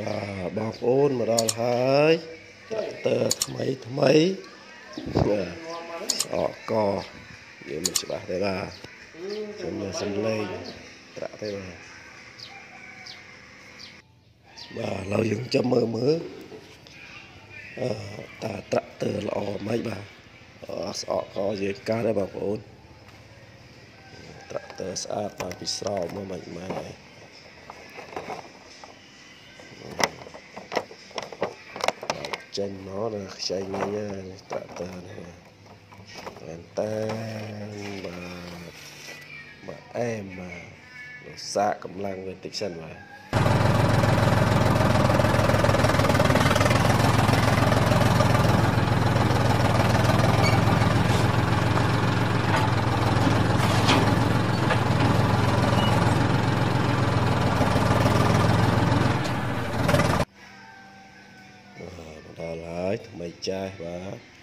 បាទបងប្អូនមកដល់ហើយត្រាក់ទ័រថ្មីថ្មីបាទអកកយើងមិនច្បាស់ទេបាទខ្ញុំមានសំឡេងត្រាក់ទេបាទបាទឥឡូវយើងចាំមើលមើលអឺតើត្រាក់ទ័រល្អមិនបាទអស្អកកយើងកើតទេបងប្អូនត្រាក់ទ័រស្អាតបាទពីស្រោមមកមិនម៉ែ ចេញមកដល់ខ្ចីមិញហ្នឹងត្រាក់ទ័រនេះមែនតើបាទបាទអែមបាទលោកសាកកម្លាំងវាតិចសិនបាទ បាទ